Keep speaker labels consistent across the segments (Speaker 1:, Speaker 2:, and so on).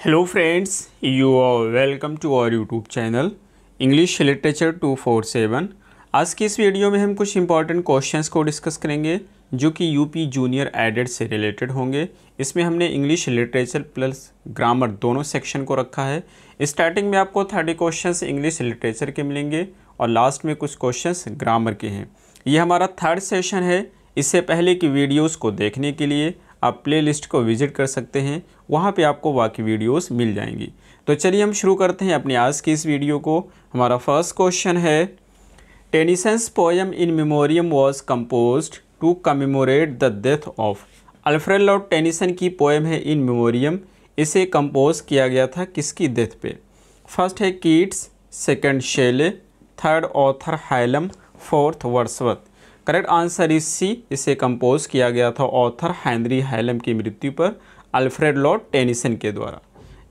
Speaker 1: Hello friends you are welcome to our YouTube channel English literature 247 आज की इस video में हम कुछ इंपॉर्टेंट क्वेश्चंस को डिस्कस करेंगे, जो कि यूपी जूनियर एडेड से रिलेटेड होंगे। इसमें हमने इंग्लिश लिटरेचर प्लस ग्रामर दोनों सेक्शन को रखा है। स्टार्टिंग में आपको थर्टी क्वेश्चन इंग्लिश लिटरेचर के मिलेंगे, और लास्ट में कुछ क्वेश्चन ग्रामर के हैं। ये हमारा थर्ड सेशन है। इससे पहले की वीडियोज़ को देखने के लिए आप प्लेलिस्ट को विज़िट कर सकते हैं वहाँ पे आपको बाकी वीडियोस मिल जाएँगी। तो चलिए हम शुरू करते हैं अपनी आज की इस वीडियो को। हमारा फ़र्स्ट क्वेश्चन है Tennyson's poem In Memoriam was compose to commemorate the death of. Alfred Lord Tennyson की पोएम है इन मेमोरियम, इसे कंपोज किया गया था किसकी डेथ पे? फ़र्स्ट है Keats, second Shelley, third Arthur Hallam, fourth Wordsworth. Correct answer is C इसे कंपोज किया गया था ऑथर हैंनरी हैलम की मृत्यु पर। अल्फ्रेड लॉर्ड टेनिसन के द्वारा।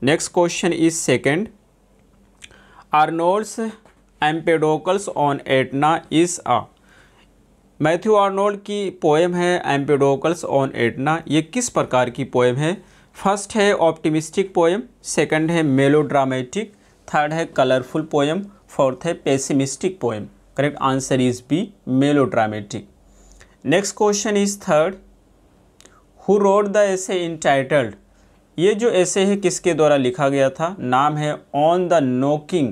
Speaker 1: Next question is second. Arnold's Empedocles on Etna is a. Matthew Arnold की पोएम है एम्पेडोकल्स ऑन एटना। ये किस प्रकार की पोएम है? फ़र्स्ट है ऑप्टिमिस्टिक पोएम, सेकंड है मेलोड्रामेटिक, थर्ड है कलरफुल पोएम, फोर्थ है pessimistic poem. Correct answer is B, melodramatic. Next question is third. Who wrote the essay entitled ये जो ऐसे है, किसके द्वारा लिखा गया था? नाम है on the knocking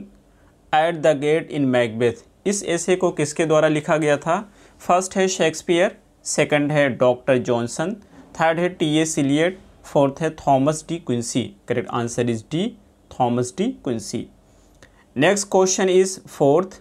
Speaker 1: at the gate in Macbeth इस ऐसे को किसके द्वारा लिखा गया था? फ़र्स्ट है शेक्सपियर सेकंड है डॉक्टर जॉनसन थर्ड है टी ए सिलियट फोर्थ है Thomas De Quincey correct answer is D Thomas De Quincey next question is fourth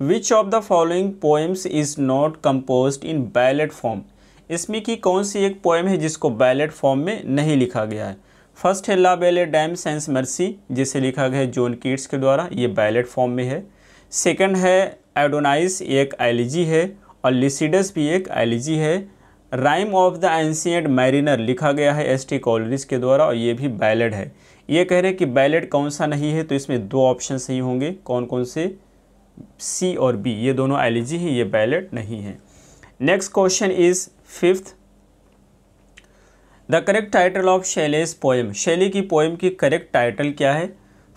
Speaker 1: which of the following poems is not composed in ballad form इसमें की कौन सी एक poem है जिसको ballot form में नहीं लिखा गया है? फ़र्स्ट है ला बेले डैम सेंस मर्सी जिसे लिखा गया है जॉन कीट्स के द्वारा, ये बैलेट फॉर्म में है। सेकंड है एडोनाइस एक एलिजी है, और लिसिडस भी एक एलिजी है। Rime of the ancient mariner लिखा गया है एस टी कॉलरिस के द्वारा, और ये भी बैलेट है। ये कह रहे हैं कि बैलेट कौन सा नहीं है तो इसमें दो ऑप्शन सही होंगे कौन कौन से? सी और बी ये दोनों एलिजी हैं, ये बैलेट नहीं है। Next question is fifth the correct title of Shelley's poem Shelley की पोएम की करेक्ट टाइटल क्या है?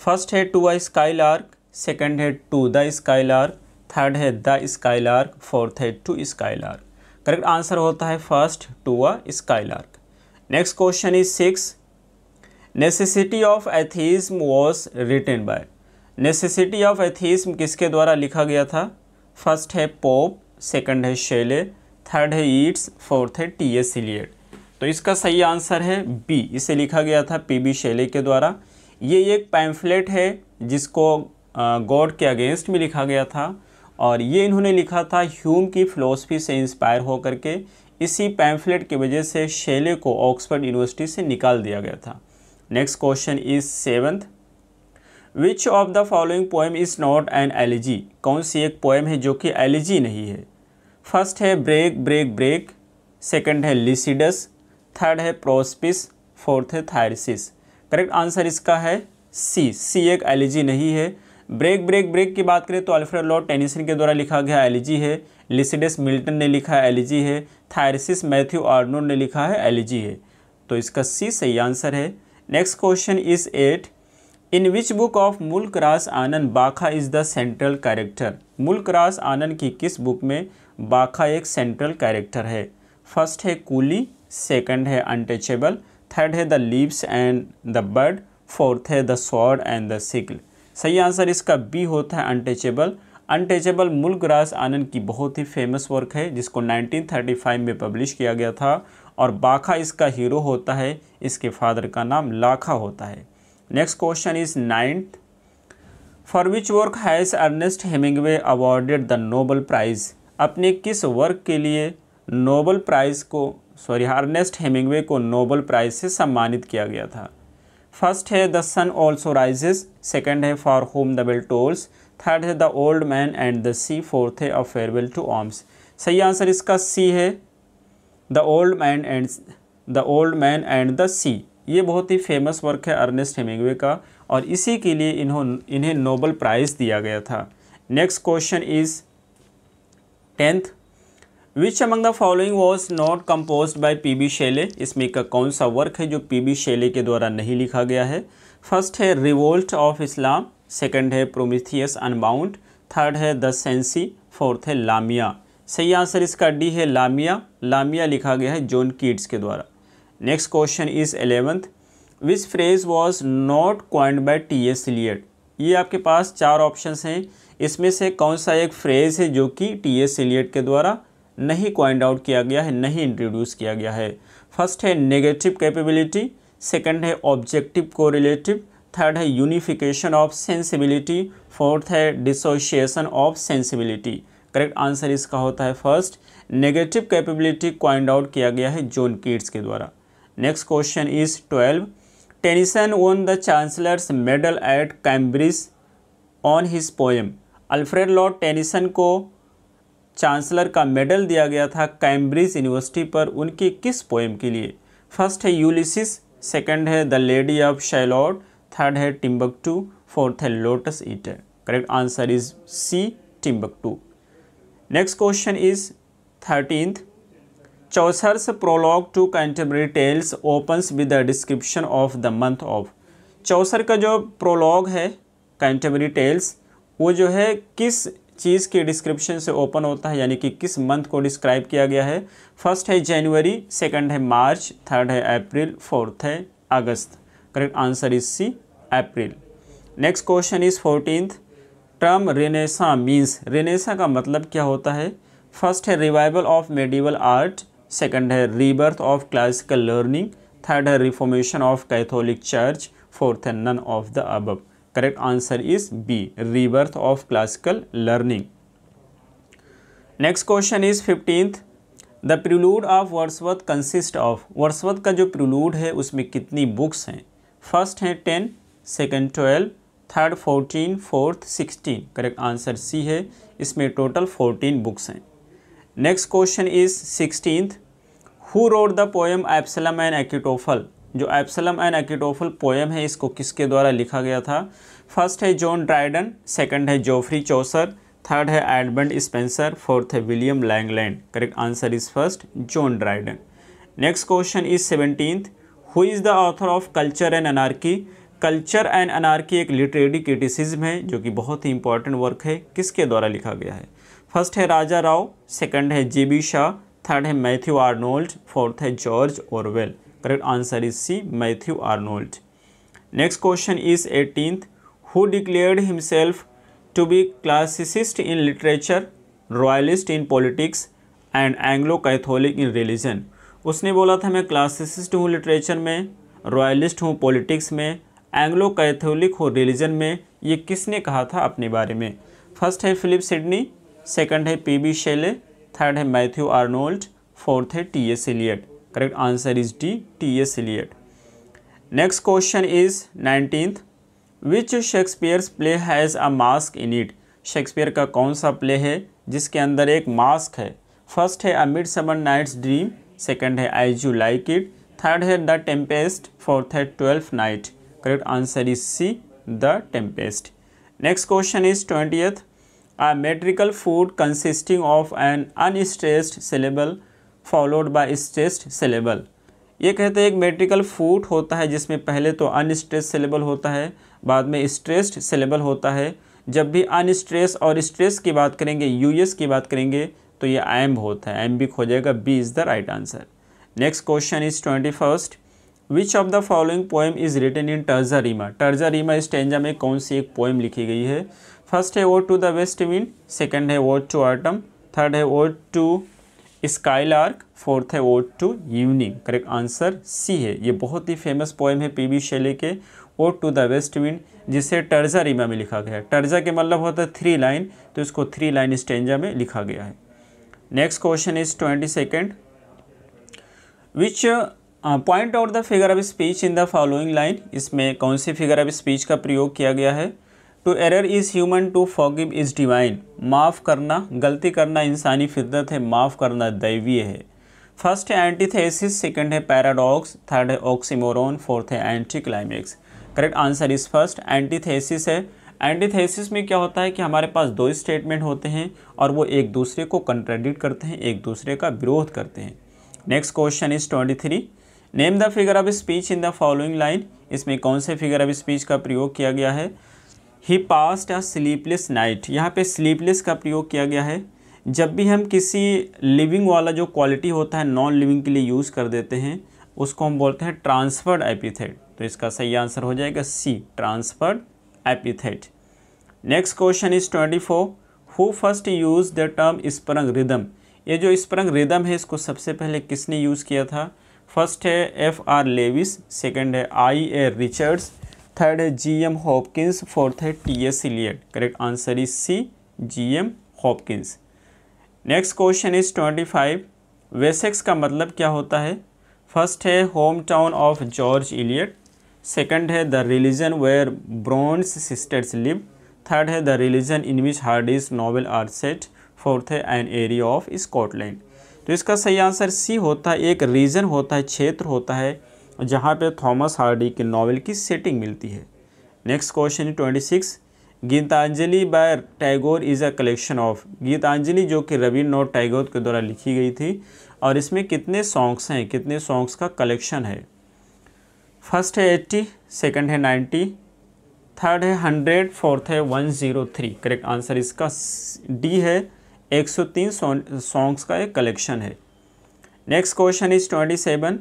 Speaker 1: फ़र्स्ट है to a skylark second है to the skylark third है द स्काई लार्क फोर्थ है to sky lark correct answer होता है first to a skylark next question is six necessity of atheism was written by necessity of atheism किसके द्वारा लिखा गया था? First है पोप सेकंड है शेले थर्ड है ईट्स, फोर्थ है टी एस इलियट। तो इसका सही आंसर है बी। इसे लिखा गया था पी बी शेले के द्वारा। ये एक पैम्फलेट है जिसको गॉड के अगेंस्ट में लिखा गया था और ये इन्होंने लिखा था ह्यूम की फ़िलोसफी से इंस्पायर होकर के। इसी पैम्फलेट की वजह से शेले को ऑक्सफर्ड यूनिवर्सिटी से निकाल दिया गया था। Next question is seventh. Which of the following poem is not an elegy कौन सी एक पोएम है जो कि एलिजी नहीं है? फ़र्स्ट है ब्रेक ब्रेक ब्रेक। सेकंड है लिसिडस। थर्ड है प्रोस्पिस। फोर्थ है थायरसिस। करेक्ट आंसर इसका है सी। सी एक एलिजी नहीं है। ब्रेक ब्रेक ब्रेक की बात करें तो अल्फ्रेड लॉर्ड टेनिसन के द्वारा लिखा गया एलिजी है। लिसिडस मिल्टन ने लिखा एलिजी है। थायरसिस मैथ्यू आर्नोड ने लिखा है एलिजी है। तो इसका सी सही आंसर है। Next question is eight, in which book of Mulk Raj Anand बाखा इज़ द सेंट्रल कैरेक्टर? मुल्क रास आनंद की किस बुक में बाखा एक सेंट्रल कैरेक्टर है। फ़र्स्ट है कूली सेकंड है अनटचेबल थर्ड है the leaves and the bird fourth है the sword and the sickle सही आंसर इसका बी होता है अनटचेबल अनटचेबल मुल्क रास आनंद की बहुत ही फ़ेमस वर्क है, जिसको 1935 में पब्लिश किया गया था, और बाखा इसका हीरो होता है, इसके फादर का नाम लाखा होता है। Next question is ninth for which work has Ernest Hemingway awarded the Nobel Prize अपने किस वर्क के लिए नोबल प्राइज़ को, सॉरी, अर्नेस्ट हेमिंगवे को नोबल प्राइज़ से सम्मानित किया गया था? फ़र्स्ट है the sun also rises, second है for whom the bell tolls, third है the old man and the sea, fourth है अ फेयरवेल टू ऑम्स सही आंसर इसका सी है, the old man and, the old man and the sea. ये बहुत ही famous work है Ernest Hemingway का और इसी के लिए इन्हों, इन्हें नोबल प्राइज़ दिया गया था। Next question is tenth which among the following was not composed by P B Shelley इसमें का कौन सा वर्क है जो पी बी शेले के द्वारा नहीं लिखा गया है? फ़र्स्ट है रिवोल्ट ऑफ़ इस्लाम सेकंड है प्रोमिथियस अनबाउंड थर्ड है द सेंसी फोर्थ है लामिया सही आंसर इसका डी है लामिया लामिया लिखा गया है जोन कीड्स के द्वारा. Next question is eleventh which phrase was not coined by T S Eliot ये आपके पास चार ऑप्शंस हैं. इसमें से कौन सा एक फ्रेज है जो कि टी एस एलियट के द्वारा नहीं क्वाइंड आउट किया गया है, नहीं इंट्रोड्यूस किया गया है? फ़र्स्ट है नेगेटिव कैपेबिलिटी सेकंड है ऑब्जेक्टिव कोरिलेटिव थर्ड है यूनिफिकेशन ऑफ़ सेंसिबिलिटी फोर्थ है dissociation of sensibility correct answer इसका होता है first negative capability coined out किया गया है जोन कीट्स के द्वारा. Next question is twelve Tennyson won the chancellor's medal at Cambridge on his poem Alfred Lord Tennyson को चांसलर का मेडल दिया गया था कैम्ब्रिज यूनिवर्सिटी पर उनकी किस पोएम के लिए? फ़र्स्ट है यूलिसिस, सेकंड है the lady of Shalott third है टिम्बकटू, फोर्थ है lotus eater. Correct answer is C, Timbuktu. Next question is thirteenth. Chaucer's prologue to Canterbury tales opens with the description of the month of. Chaucer का जो prologue है Canterbury tales वो जो है किस चीज़ के डिस्क्रिप्शन से ओपन होता है, यानी कि किस मंथ को डिस्क्राइब किया गया है? फ़र्स्ट है जनवरी सेकंड है मार्च थर्ड है अप्रैल फोर्थ है August correct answer is C April next question is fourteenth term renaissance means renaissance का मतलब क्या होता है? फ़र्स्ट है revival of medieval art second है rebirth of classical learning third है reformation of Catholic church fourth है none of the above correct answer is B rebirth of classical learning next question is fifteenth the prelude of Wordsworth consist of Wordsworth का जो प्रलूड है, उसमें कितनी books हैं? First हैं ten second twelve third fourteen fourth sixteen correct answer C है. इसमें total fourteen books हैं. Next question is sixteenth who wrote the poem Absalom and Achitophel जो एप्सलम एंड एक्टोफल पोएम है, इसको किसके द्वारा लिखा गया था? फ़र्स्ट है जॉन ड्राइडन, सेकंड है जोफ्री चौसर, थर्ड है एडमंड स्पेंसर, फोर्थ है William Langland. Correct answer is first, John Dryden. Next question is seventeenth who is the author of culture and anarchy culture and anarchy एक literary criticism है, जो कि बहुत ही important work है, किसके द्वारा लिखा गया है? फ़र्स्ट है राजा राव सेकंड है जे बी शाह थर्ड है मैथ्यू आर्नोल्ड फोर्थ है George Orwell correct answer is C Matthew Arnold next question is eighteenth who declared himself to be classicist in literature royalist in politics and Anglo Catholic in religion उसने बोला था, मैं classicist हूँ literature में royalist हूँ politics में Anglo Catholic हूँ religion में। ये किसने कहा था अपने बारे में? फ़र्स्ट है फिलिप सिडनी सेकंड है पी बी शेले थर्ड है मैथ्यू आर्नोल्ड फोर्थ है T S Eliot correct answer is D T S Eliot next question is nineteenth which Shakespeare's play has a masque in it Shakespeare का कौन सा play है? जिसके अंदर एक mask है। फ़र्स्ट है a midsummer night's dream second है as you like it third है द टेम्पेस्ट फोर्थ है twelfth night correct answer is C the tempest next question is twentieth a metrical foot consisting of an unstressed syllable followed by stressed syllable ये कहते हैं एक metrical फूट होता है, जिसमें पहले तो अनस्ट्रेस सिलेबल होता है, बाद में स्ट्रेस्ड सिलेबल होता है। जब भी अनस्ट्रेस और स्ट्रेस की बात करेंगे यूएस की बात करेंगे तो ये एम होता है। एम भी खो जाएगा B is the right answer next question is twenty first which of the following poem is written in terza rima terza rima stanza में कौन सी एक पोएम लिखी गई है? फ़र्स्ट है ode to the West Wind second है वो टू आटम थर्ड है वो टू स्काईलार्क फोर्थ है ode to evening correct answer C है। ये बहुत ही फ़ेमस पोएम है पी बी शैली के ode to the West Wind जिसे टर्जा रीमा में लिखा गया है। टर्जा के मतलब होता है थ्री लाइन तो इसको थ्री लाइन स्टेंजा में लिखा गया है। Next question is twenty second which point out the figure of speech in the following line इसमें कौन सी फिगर ऑफ़ स्पीच का प्रयोग किया गया है? To err is human to forgive is divine माफ़ करना, गलती करना इंसानी फिदत है, माफ़ करना दैवीय है। फ़र्स्ट है एंटीथेसिस सेकंड है पैराडॉक्स थर्ड है ऑक्सीमोरॉन फोर्थ है anticlimax correct answer is first antithesis है। एंटीथेसिस में क्या होता है कि हमारे पास दो स्टेटमेंट होते हैं और वो एक दूसरे को कंट्राडिक्ट करते हैं, एक दूसरे का विरोध करते हैं। Next question is twenty three name the figure of speech in the following line इसमें कौन से फिगर ऑफ़ स्पीच का प्रयोग किया गया है? He passed a sleepless night यहाँ पे स्लीपलेस का प्रयोग किया गया है। जब भी हम किसी लिविंग वाला जो क्वालिटी होता है नॉन लिविंग के लिए यूज़ कर देते हैं, उसको हम बोलते हैं ट्रांसफर्ड एपिथेट तो इसका सही आंसर हो जाएगा C transferred epithet next question is twenty four who first used the term sprung rhythm ये जो स्प्रंग रिदम है, इसको सबसे पहले किसने यूज़ किया था? फ़र्स्ट है एफ़ आर लेविस सेकेंड है आई ए रिचर्ड्स थर्ड है जी एम हॉपकिंस फोर्थ है T S Eliot correct answer is C G M Hopkins next question is twenty five Wessex का मतलब क्या होता है? फ़र्स्ट है home town of George Eliot second है the region where Bronte sisters live third है the region in which Hardy's novels are set fourth है an area of Scotland तो इसका सही आंसर सी होता है, एक रीजन होता है, क्षेत्र होता है जहाँ पे थॉमस हार्डी के नॉवल की सेटिंग मिलती है। Next question twenty six Gitanjali by Tagore is a collection of Gitanjali जो कि रविन्द्रनाथ टैगोर के द्वारा लिखी गई थी, और इसमें कितने सॉन्ग्स हैं, कितने सॉन्ग्स का कलेक्शन है। फ़र्स्ट है एट्टी सेकेंड है नाइन्टी थर्ड है हंड्रेड फोर्थ है one zero three correct answer इसका डी है। एक सौ तीन सॉन्ग्स का एक कलेक्शन है। Next question is twenty seven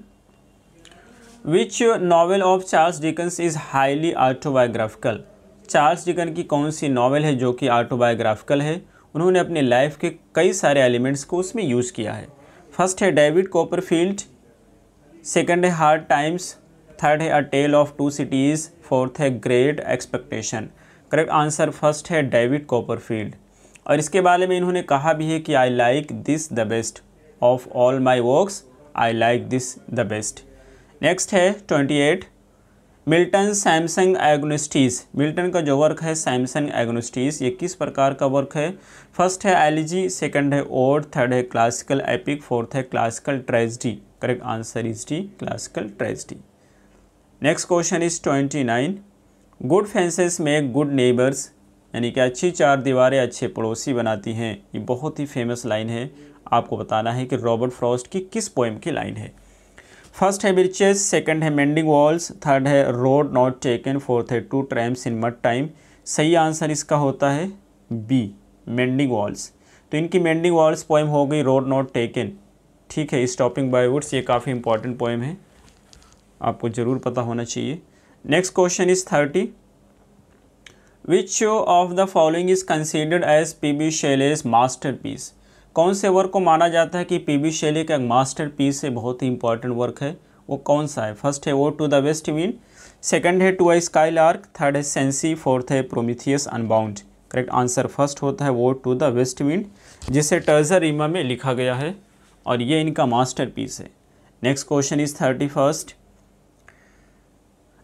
Speaker 1: which novel of Charles Dickens is highly autobiographical Charles Dickens की कौन सी नावल है जो कि आर्टोबायोग्राफिकल है? उन्होंने अपने लाइफ के कई सारे एलिमेंट्स को उसमें यूज़ किया है। फ़र्स्ट है डेविड कोपरफील्ड सेकंड है हार्ड टाइम्स थर्ड है a tale of two cities fourth है great expectation correct answer first है डेविड कोपरफील्ड और इसके बारे में इन्होंने कहा भी है कि I like this the best of all my works I like this the best next है twenty eight Milton Samson Agonistes Milton का जो वर्क है सैमसंग एग्नोस्टीज ये किस प्रकार का वर्क है? फ़र्स्ट है एलिजी सेकंड है ओड थर्ड है क्लासिकल एपिक फोर्थ है classical tragedy correct answer is D classical tragedy next question is twenty nine good fences में गुड नेबर्स यानी कि अच्छी चार दीवारें अच्छे पड़ोसी बनाती हैं। ये बहुत ही फ़ेमस लाइन है। आपको बताना है कि रॉबर्ट फ्रॉस्ट की किस पोएम की लाइन है? फ़र्स्ट है ब्रिचेस सेकंड है मेंडिंग वॉल्स थर्ड है रोड नॉट टेकन फोर्थ है two tramps in mud time सही आंसर इसका होता है बी मेंडिंग वॉल्स तो इनकी मेंडिंग वॉल्स पोएम हो गई रोड नॉट टेकन ठीक है स्टॉपिंग बाय वुड्स ये काफ़ी इंपॉर्टेंट पोएम है। आपको ज़रूर पता होना चाहिए। Next question is thirty which of the following is considered as P B Shelley's masterpiece कौन से वर्क को माना जाता है कि पी बी शैली का मास्टर पीस है, बहुत ही इंपॉर्टेंट वर्क है। वो कौन सा है? फ़र्स्ट है ode to the west wind second है to I skylark third है सेंसी फोर्थ है Prometheus unbound correct answer first होता है वो टू द वेस्ट विंड जिसे टर्जर इमा में लिखा गया है और ये इनका मास्टर पीस है। Next question is thirty first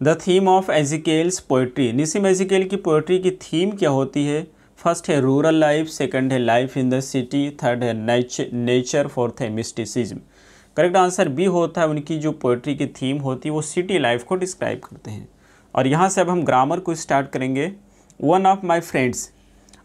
Speaker 1: the theme of Ezekiel's poetry Nissim Ezekiel की पोइट्री की थीम क्या होती है? फ़र्स्ट है रूरल लाइफ सेकंड है life in the city third है नेचर फोर्थ है मिस्टिसिज्म करेक्ट आंसर बी होता है, उनकी जो पोइट्री की थीम होती है, वो सिटी लाइफ को डिस्क्राइब करते हैं। और यहाँ से अब हम ग्रामर को स्टार्ट करेंगे। वन ऑफ़ माई फ्रेंड्स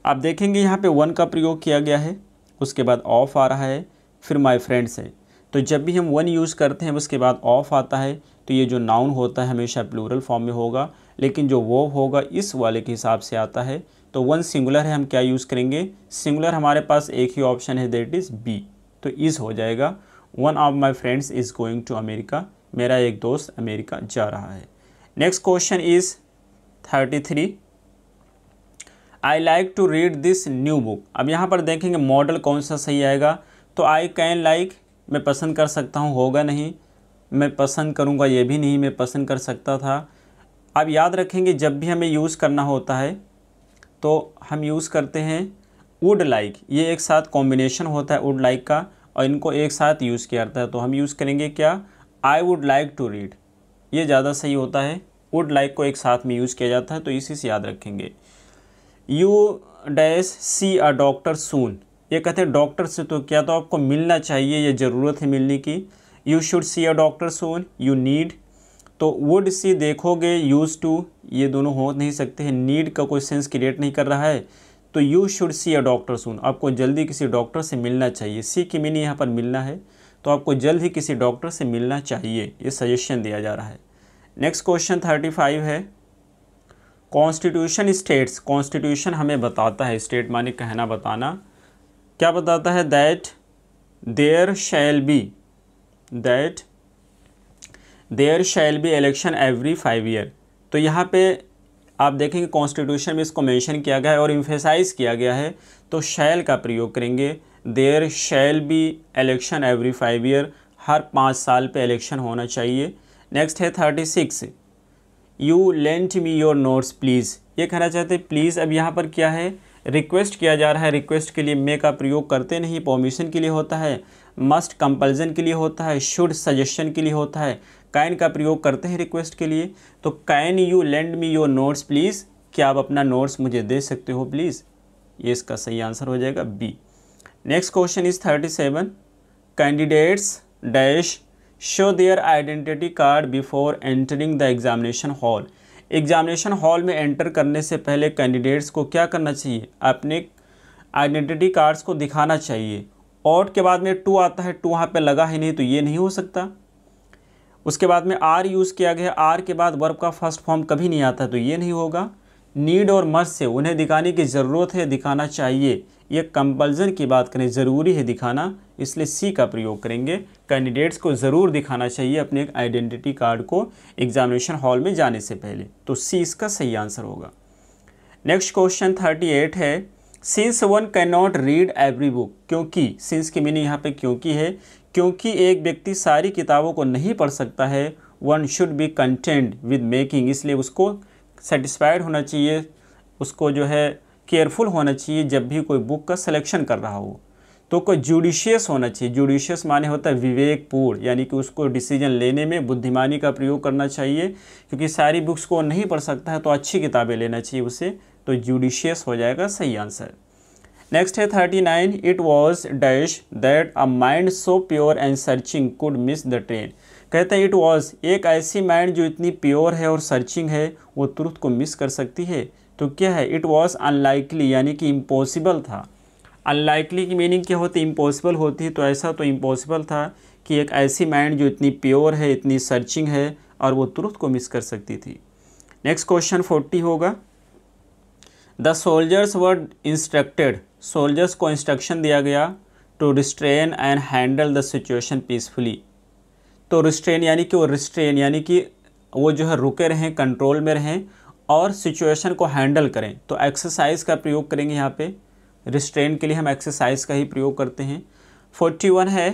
Speaker 1: आप देखेंगे यहाँ पे वन का प्रयोग किया गया है। उसके बाद ऑफ़ आ रहा है। फिर माई फ्रेंड्स है। तो जब भी हम वन यूज़ करते हैं, उसके बाद ऑफ़ आता है। तो ये जो नाउन होता है, हमेशा प्लूरल फॉर्म में होगा। लेकिन जो वो होगा, इस वाले के हिसाब से आता है। तो वन सिंगुलर है, हम क्या यूज़ करेंगे? सिंगुलर हमारे पास एक ही ऑप्शन है देट इज़ बी तो इज़ हो जाएगा। One of my friends is going to America मेरा एक दोस्त अमेरिका जा रहा है। Next question is thirty three I like to read this new book अब यहाँ पर देखेंगे मॉडल कौन सा सही आएगा। तो आई कैन लाइक मैं पसंद कर सकता हूँ, होगा नहीं। मैं पसंद करूँगा, ये भी नहीं, मैं पसंद कर सकता था। अब याद रखेंगे, जब भी हमें यूज़ करना होता है तो हम यूज़ करते हैं वुड लाइक ये एक साथ कॉम्बिनेशन होता है वुड लाइक का और इनको एक साथ यूज़ किया जाता है। तो हम यूज़ करेंगे क्या? I would like to read ये ज़्यादा सही होता है। वुड लाइक को एक साथ में यूज़ किया जाता है तो इसी से याद रखेंगे। You dash see a doctor soon ये कहते हैं डॉक्टर से तो क्या तो आपको मिलना चाहिए, ये ज़रूरत है मिलने की। You should see a doctor soon you need तो वुड सी देखोगे यूज़ टू ये दोनों हो नहीं सकते हैं। नीड का कोई सेंस क्रिएट नहीं कर रहा है। तो you should see a doctor soon आपको जल्दी किसी डॉक्टर से मिलना चाहिए। सी की मीनिंग यहाँ पर मिलना है। तो आपको जल्द ही किसी डॉक्टर से मिलना चाहिए। ये सजेशन दिया जा रहा है। नेक्स्ट क्वेश्चन थर्टी फाइव है। कॉन्स्टिट्यूशन स्टेट्स कॉन्स्टिट्यूशन हमें बताता है। स्टेट माने कहना, बताना। क्या बताता है? That there shall be that there shall be election every five year. तो यहाँ पे आप देखेंगे कॉन्स्टिट्यूशन में इसको मेंशन किया गया है और इम्फेसाइज किया गया है। तो शैल का प्रयोग करेंगे। There shall be election every five year. हर पाँच साल पे इलेक्शन होना चाहिए। नेक्स्ट है thirty six. You lent me your notes please. ये कहना चाहते हैं, प्लीज़, अब यहाँ पर क्या है? रिक्वेस्ट किया जा रहा है। रिक्वेस्ट के लिए मे का प्रयोग करते नहीं, परमिशन के लिए होता है। मस्ट कंपल्जन के लिए होता है शुड सजेशन के लिए होता है। कैन का प्रयोग करते हैं रिक्वेस्ट के लिए। तो can you lend me your notes please क्या आप अपना नोट्स मुझे दे सकते हो प्लीज़ ये इसका सही आंसर हो जाएगा B next question is thirty seven candidates dash show their identity card before entering the examination hall examination hall में एंटर करने से पहले कैंडिडेट्स को क्या करना चाहिए? अपने आइडेंटिटी कार्ड्स को दिखाना चाहिए। और के बाद में टू आता है टू वहाँ पे लगा ही नहीं तो ये नहीं हो सकता। उसके बाद में आर यूज़ किया गया आर के बाद वर्ब का फ़र्स्ट फॉर्म कभी नहीं आता तो ये नहीं होगा। नीड और मस्ट से उन्हें दिखाने की ज़रूरत है, दिखाना चाहिए। ये कंपल्जन की बात करें, ज़रूरी है दिखाना, इसलिए सी का प्रयोग करेंगे। कैंडिडेट्स को ज़रूर दिखाना चाहिए अपने एक आइडेंटिटी कार्ड को एग्जामिनेशन हॉल में जाने से पहले। तो सी इसका सही आंसर होगा। नेक्स्ट क्वेश्चन थर्टी एट है। Since one can not read every book क्योंकि सिंस की मीनिंग यहाँ पे क्योंकि है, क्योंकि एक व्यक्ति सारी किताबों को नहीं पढ़ सकता है one should be content with making इसलिए उसको सेटिस्फाइड होना चाहिए, उसको जो है केयरफुल होना चाहिए जब भी कोई बुक का सिलेक्शन कर रहा हो। तो कोई जुडिशियस होना चाहिए। जुडिशियस माने होता है विवेकपूर्ण, यानी कि उसको डिसीज़न लेने में बुद्धिमानी का प्रयोग करना चाहिए, क्योंकि सारी बुक्स को नहीं पढ़ सकता है तो अच्छी किताबें लेना चाहिए उसे। तो जुडिशियस हो जाएगा सही आंसर नेक्स्ट है thirty nine it was dash that a mind so pure and searching could miss the train कहते हैं इट वॉज़ एक ऐसी माइंड जो इतनी प्योर है और सर्चिंग है, वो तुरंत को मिस कर सकती है? तो क्या है? इट वॉज़ अनलाइकली यानी कि इम्पॉसिबल था. अनलाइकली की मीनिंग क्या होती? इम्पॉसिबल होती तो ऐसा तो इम्पॉसिबल था कि एक ऐसी माइंड जो इतनी प्योर है, इतनी सर्चिंग है, और वो तुरंत को मिस कर सकती थी. नेक्स्ट क्वेश्चन फोर्टी होगा. The soldiers were instructed soldiers को इंस्ट्रक्शन दिया गया to restrain and handle the situation peacefully तो रिस्ट्रेन यानी कि वो रिस्ट्रेन यानी कि वो जो है रुके रहें कंट्रोल में रहें और सिचुएशन को हैंडल करें। तो एक्सरसाइज का प्रयोग करेंगे यहाँ पे। रिस्ट्रेन के लिए हम एक्सरसाइज का ही प्रयोग करते हैं। फोर्टी वन है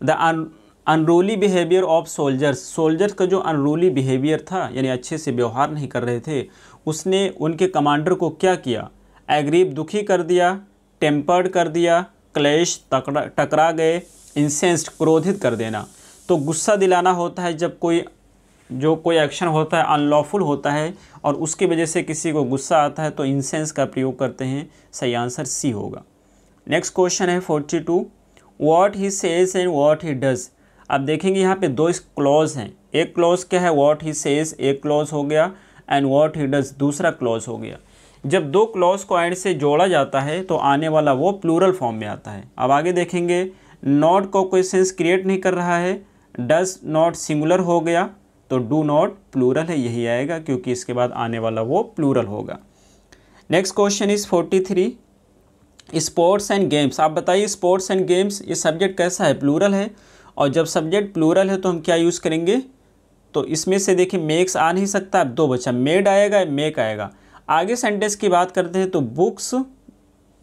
Speaker 1: the unruly behaviour of soldiers soldiers का जो अनरूली बिहेवियर था, यानी अच्छे से व्यवहार नहीं कर रहे थे उसने उनके कमांडर को क्या किया? एग्रीब दुखी कर दिया, टेम्पर्ड कर दिया, क्लेश टकरा गए, इंसेंस्ड, क्रोधित कर देना। तो गुस्सा दिलाना होता है जब कोई, जो कोई एक्शन होता है, अनलॉफुल होता है और उसकी वजह से किसी को गुस्सा आता है तो इंसेंस का प्रयोग करते हैं। सही आंसर सी होगा। नेक्स्ट क्वेश्चन है forty two. What he says and what he does अब देखेंगे यहाँ पे दो क्लॉज हैं। एक क्लॉज क्या है? वॉट ही सेज एक क्लॉज हो गया। एंड वॉट ही डज दूसरा क्लॉज हो गया। जब दो क्लॉज को एंड से जोड़ा जाता है तो आने वाला वो प्लूरल फॉर्म में आता है। अब आगे देखेंगे नॉट को कोई सेंस क्रिएट नहीं कर रहा है। डज नॉट सिंगुलर हो गया तो डू नॉट प्लूरल है, यही आएगा, क्योंकि इसके बाद आने वाला वो प्लूरल होगा। Next question is forty three sports and games आप बताइए स्पोर्ट्स एंड गेम्स ये सब्जेक्ट कैसा है? प्लूरल है? और जब सब्जेक्ट प्लूरल है तो हम क्या यूज़ करेंगे? तो इसमें से देखिए मेक्स आ नहीं सकता, दो बच्चा मेड आएगा मेक आएगा। आगे सेंटेंस की बात करते हैं तो बुक्स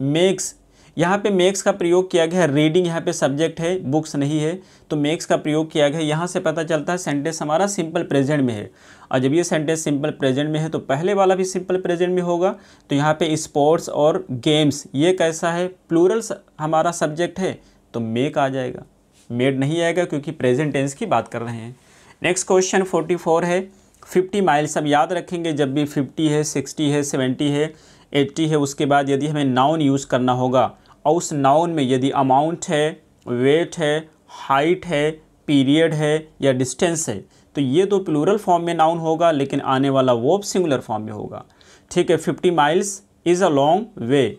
Speaker 1: मेक्स यहाँ पे मेक्स का प्रयोग किया गया है रीडिंग यहाँ पे सब्जेक्ट है बुक्स नहीं है तो मेक्स का प्रयोग किया गया है, यहाँ से पता चलता है सेंटेंस हमारा सिंपल प्रेजेंट में है। और जब ये सेंटेंस सिंपल प्रेजेंट में है तो पहले वाला भी सिंपल प्रेजेंट में होगा तो यहाँ पे स्पोर्ट्स और गेम्स ये कैसा है प्लूरल हमारा सब्जेक्ट है तो मेक आ जाएगा। मेड नहीं आएगा क्योंकि प्रेजेंट टेंस की बात कर रहे हैं। नेक्स्ट क्वेश्चन फोर्टी फोर है। फिफ्टी माइल्स हम याद रखेंगे, जब भी फिफ्टी है सिक्सटी है सेवेंटी है एट्टी है, उसके बाद यदि हमें नाउन यूज़ करना होगा, और उस नाउन में यदि अमाउंट है वेट है हाइट है पीरियड है, या डिस्टेंस है तो ये तो प्लूरल फॉर्म में नाउन होगा, लेकिन आने वाला वो सिंगुलर फॉर्म में होगा। ठीक है fifty miles is a long way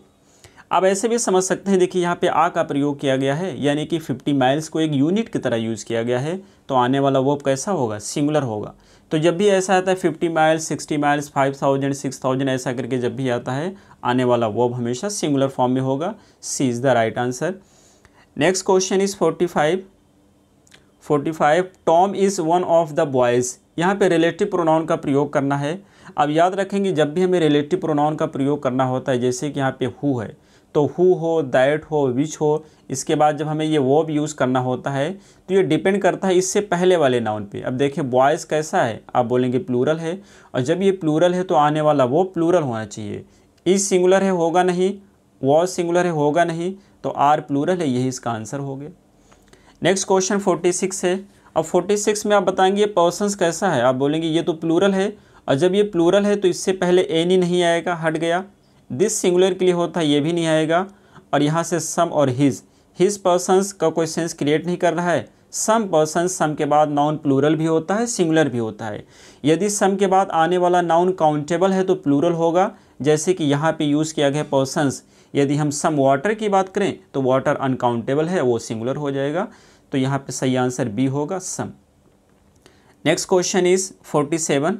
Speaker 1: अब ऐसे भी समझ सकते हैं, देखिए यहाँ पे आ का प्रयोग किया गया है, यानी कि 50 माइल्स को एक यूनिट की तरह यूज़ किया गया है तो आने वाला वो कैसा होगा? सिंगुलर होगा। तो जब भी ऐसा आता है 50 माइल्स 60 माइल्स 5000 6000 ऐसा करके जब भी आता है, आने वाला वो हमेशा सिंगुलर फॉर्म में होगा। C is the right answer next question is forty five forty five Tom is one of the boys यहाँ पे रिलेटिव प्रोनाउन का प्रयोग करना है। अब याद रखेंगे, जब भी हमें रिलेटिव प्रोनाउन का प्रयोग करना होता है, जैसे कि यहाँ पे हु है तो हु हो दैट हो विच हो, इसके बाद जब हमें ये वो भी यूज़ करना होता है तो ये डिपेंड करता है इससे पहले वाले नाउन पे। अब देखें बॉयज़ कैसा है? आप बोलेंगे प्लूरल है, और जब ये प्लूरल है तो आने वाला वो प्लूरल होना चाहिए। इस सिंगुलर है, होगा नहीं वॉज़ सिंगुलर है, होगा नहीं तो आर प्लूरल है, यही इसका आंसर हो गया। नेक्स्ट क्वेश्चन फोर्टी सिक्स है। अब फोर्टी सिक्स में आप बताएँगे पर्सनस कैसा है? आप बोलेंगे ये तो प्लूरल है, और जब ये प्लूरल है तो इससे पहले एनी नहीं आएगा, हट गया। दिस सिंगुलर के लिए होता है, ये भी नहीं आएगा। और यहाँ से सम और हिज हिज पर्सनस का कोई सेंस क्रिएट नहीं कर रहा है। सम पर्सन सम के बाद नाउन प्लूरल भी होता है सिंगुलर भी होता है। यदि सम के बाद आने वाला नाउन काउंटेबल है तो प्लूरल होगा। जैसे कि यहाँ पे यूज़ किया गया पर्सनस यदि हम सम वाटर की बात करें तो वाटर अनकाउंटेबल है, वो सिंगुलर हो जाएगा। तो यहाँ पे सही आंसर बी होगा सम next question is forty seven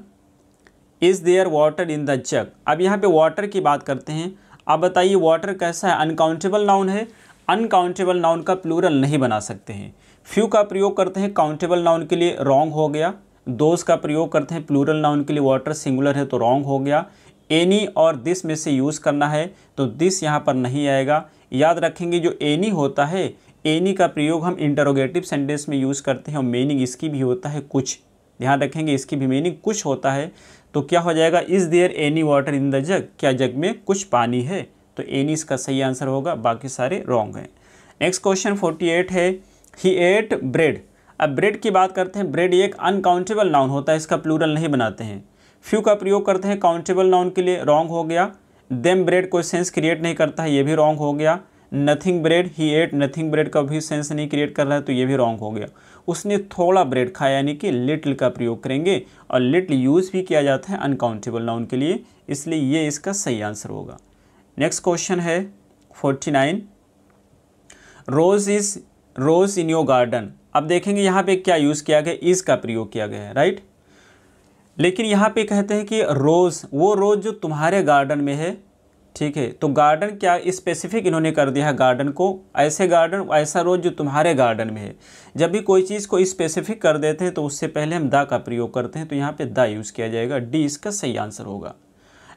Speaker 1: is there water in the jug अब यहाँ पे वाटर की बात करते हैं। आप बताइए वाटर कैसा है? अनकाउंटेबल नाउन है। अनकाउंटेबल नाउन का प्लूरल नहीं बना सकते हैं। फ्यू का प्रयोग करते हैं काउंटेबल नाउन के लिए रॉन्ग हो गया। दोस्त का प्रयोग करते हैं प्लूरल नाउन के लिए वाटर सिंगुलर है तो रॉन्ग हो गया। एनी और दिस में से यूज़ करना है तो दिस यहाँ पर नहीं आएगा। याद रखेंगे, जो एनी होता है एनी का प्रयोग हम इंटरोगेटिव सेंटेंस में यूज़ करते हैं और मीनिंग इसकी भी होता है कुछ। ध्यान रखेंगे, इसकी भी मीनिंग कुछ होता है। तो क्या हो जाएगा is there any water in the jug क्या जग में कुछ पानी है? तो एनी इसका सही आंसर होगा, बाकी सारे रॉन्ग हैं। नेक्स्ट क्वेश्चन फोर्टी एट है। ही एट ब्रेड अब ब्रेड की बात करते हैं। ब्रेड एक अनकाउंटेबल नाउन होता है, इसका प्लूरल नहीं बनाते हैं। फ्यू का प्रयोग करते हैं काउंटेबल नाउन के लिए रॉन्ग हो गया। देम ब्रेड कोई सेंस क्रिएट नहीं करता है ये भी रॉन्ग हो गया। Nothing bread he ate nothing bread का भी सेंस नहीं क्रिएट कर रहा है तो ये भी रॉन्ग हो गया। उसने थोड़ा ब्रेड खाया, यानी कि लिटिल का प्रयोग करेंगे और लिटिल यूज़ भी किया जाता है अनकाउंटेबल नाउन के लिए, इसलिए ये इसका सही आंसर होगा। नेक्स्ट क्वेश्चन है forty nine. Rose is, rose in your garden. अब देखेंगे यहाँ पे क्या यूज़ किया गया इज़ का प्रयोग किया गया है, राइट? लेकिन यहाँ पे कहते हैं कि रोज़, वो रोज़ जो तुम्हारे गार्डन में है ठीक है तो गार्डन क्या स्पेसिफिक इन्होंने कर दिया है गार्डन को? ऐसे गार्डन ऐसा रोज जो तुम्हारे गार्डन में है, जब भी कोई चीज़ को स्पेसिफिक कर देते हैं तो उससे पहले हम द का प्रयोग करते हैं तो यहाँ पे द यूज़ किया जाएगा डी इसका सही आंसर होगा।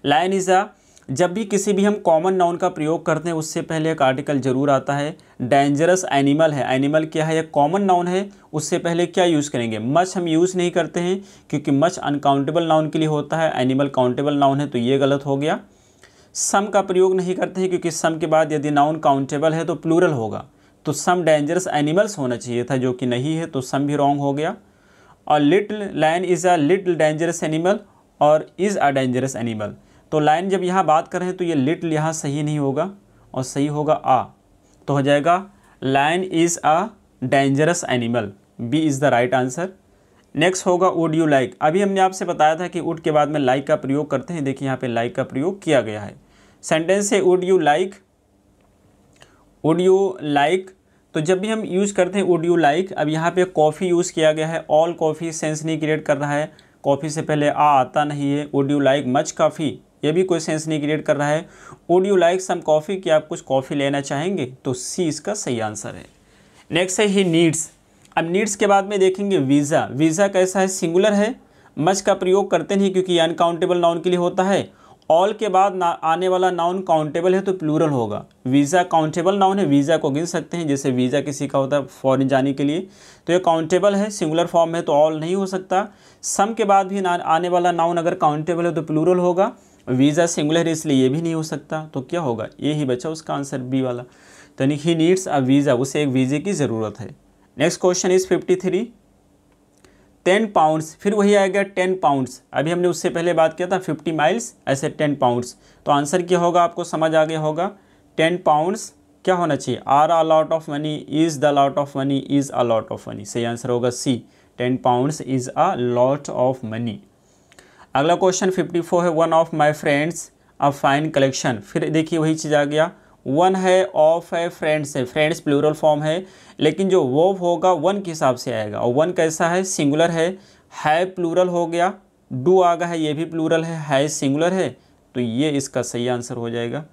Speaker 1: लाइन इज़ आ जब भी किसी भी हम कॉमन नाउन का प्रयोग करते हैं, उससे पहले एक आर्टिकल ज़रूर आता है डेंजरस एनिमल है। एनिमल क्या है? एक कॉमन नाउन है, उससे पहले क्या यूज़ करेंगे? मच हम यूज़ नहीं करते हैं, क्योंकि मच अनकाउंटेबल नाउन के लिए होता है एनिमल काउंटेबल नाउन है तो ये गलत हो गया। सम का प्रयोग नहीं करते हैं, क्योंकि सम के बाद यदि नाउन काउंटेबल है तो प्लूरल होगा। तो सम डेंजरस एनिमल्स होना चाहिए था, जो कि नहीं है तो सम भी रॉन्ग हो गया। और little lion is a little dangerous animal और इज़ अ डेंजरस एनिमल तो लाइन जब यहाँ बात करें तो ये लिटल यहाँ सही नहीं होगा और सही होगा आ तो हो जाएगा lion is a dangerous animal B is the right answer next होगा वुड यू लाइक अभी हमने आपसे बताया था कि वुड के बाद में लाइक like का प्रयोग करते हैं। देखिए यहाँ पे लाइक like का प्रयोग किया गया है। सेंटेंस है would you like would you like तो जब भी हम यूज़ करते हैं वुड यू लाइक अब यहाँ पे कॉफ़ी यूज़ किया गया है। ऑल कॉफ़ी सेंस नहीं क्रिएट कर रहा है। कॉफ़ी से पहले आ आता नहीं है। Would you like much coffee ये भी कोई सेंस नहीं क्रिएट कर रहा है। Would you like some coffee कि आप कुछ कॉफ़ी लेना चाहेंगे? तो सी इसका सही आंसर है। नेक्स्ट है ही नीड्स अब नीड्स के बाद में देखेंगे वीज़ा वीज़ा कैसा है? सिंगुलर है। मच का प्रयोग करते नहीं क्योंकि अनकाउंटेबल नाउन के लिए होता है। ऑल के बाद ना, आने वाला नाउन काउंटेबल है तो प्लूरल होगा। वीज़ा काउंटेबल नाउन है वीज़ा को गिन सकते हैं, जैसे वीज़ा किसी का होता है फॉरन जाने के लिए। तो ये काउंटेबल है सिंगुलर फॉर्म में तो ऑल नहीं हो सकता। सम के बाद भी आने वाला नाउन अगर काउंटेबल है तो प्लूरल होगा। वीज़ा सिंगुलर है, इसलिए ये भी नहीं हो सकता। तो क्या होगा? ये ही बचा उसका आंसर बी वाला। तो यानी ही नीड्स अ वीज़ा उसे एक वीज़े की ज़रूरत है। Next question is fifty three ten pounds, फिर वही आएगा टेन पाउंड्स। अभी हमने उससे पहले बात किया था फिफ्टी माइल्स, ऐसे टेन पाउंड्स। तो आंसर क्या होगा आपको समझ आ गया होगा। टेन पाउंड्स क्या होना चाहिए? Are a lot of money is the lot of money is a lot of money सही आंसर होगा C ten pounds is a lot of money अगला क्वेश्चन फिफ्टी फोर है one of my friends a fine collection फिर देखिए वही चीज़ आ गया। One है, of है, फ्रेंड्स है। फ्रेंड्स प्लूरल फॉर्म है, लेकिन जो वो होगा, वन के हिसाब से आएगा। और वन कैसा है? सिंगुलर है। है प्लूरल हो गया। डू आगा है, ये भी प्लूरल है। है सिंगुलर है तो ये इसका सही आंसर हो जाएगा।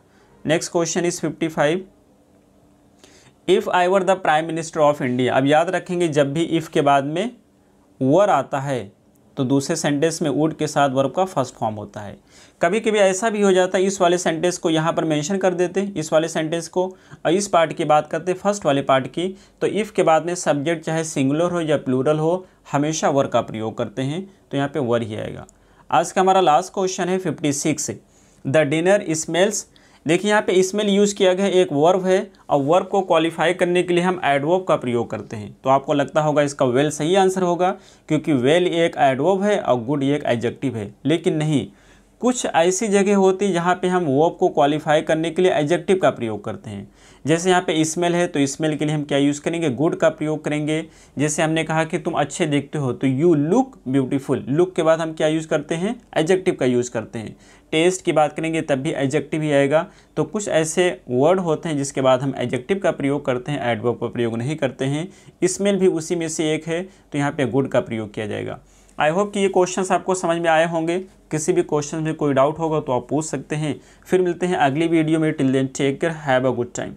Speaker 1: Next question is fifty five. If I were the prime minister of India, अब याद रखेंगे, जब भी इफ़ के बाद में वर आता है तो दूसरे सेंटेंस में वुड के साथ वर्ब का फ़र्स्ट फॉर्म होता है। कभी कभी ऐसा भी हो जाता है, इस वाले सेंटेंस को यहाँ पर मेंशन कर देते इस वाले सेंटेंस को, और इस पार्ट की बात करते फ़र्स्ट वाले पार्ट की तो इफ़ के बाद में सब्जेक्ट चाहे सिंगुलर हो या प्लूरल हो, हमेशा वर का प्रयोग करते हैं। तो यहाँ पर वर ही आएगा। आज का हमारा लास्ट क्वेश्चन है fifty six the dinner smells देखिए यहाँ पे स्मेल यूज़ किया गया एक वर्ब है। और वर्ब को क्वालिफाई करने के लिए हम एडवर्ब का प्रयोग करते हैं। तो आपको लगता होगा इसका वेल सही आंसर होगा, क्योंकि वेल एक एडवर्ब है और गुड एक एडजेक्टिव है। लेकिन नहीं, कुछ ऐसी जगह होती है जहाँ पे हम वर्ब को क्वालिफाई करने के लिए एडजेक्टिव का प्रयोग करते हैं। जैसे यहाँ पे स्मेल है तो स्मेल के लिए हम क्या यूज़ करेंगे? गुड का प्रयोग करेंगे। जैसे हमने कहा कि तुम अच्छे देखते हो तो यू लुक ब्यूटीफुल लुक के बाद हम क्या यूज़ करते हैं? एडजेक्टिव का यूज़ करते हैं। टेस्ट की बात करेंगे, तब भी एडजेक्टिव ही आएगा। तो कुछ ऐसे वर्ड होते हैं जिसके बाद हम एडजेक्टिव का प्रयोग करते हैं एडवर्ब का प्रयोग नहीं करते हैं। स्मेल भी उसी में से एक है तो यहाँ पे गुड का प्रयोग किया जाएगा। आई होप कि ये क्वेश्चंस आपको समझ में आए होंगे। किसी भी क्वेश्चन में कोई डाउट होगा तो आप पूछ सकते हैं। फिर मिलते हैं अगली वीडियो में। Till then take care have a good time